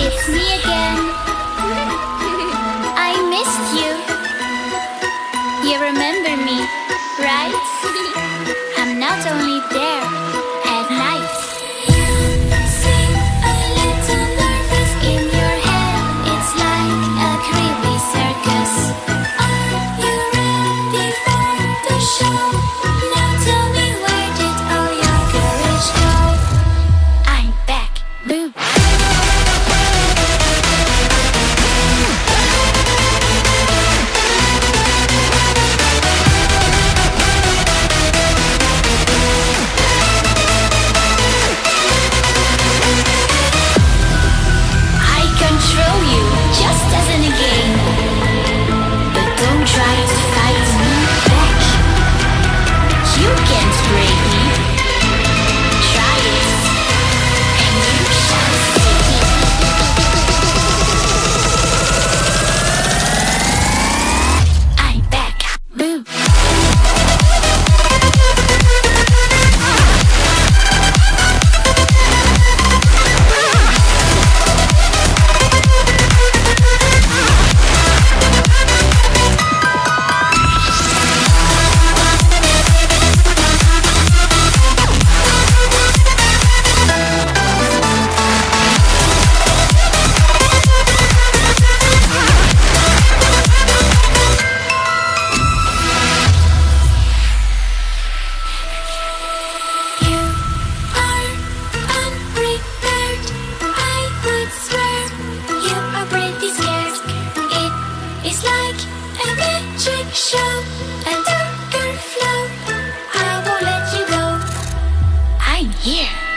It's me again. I missed you. You remember me, right? I'm not only there. Here.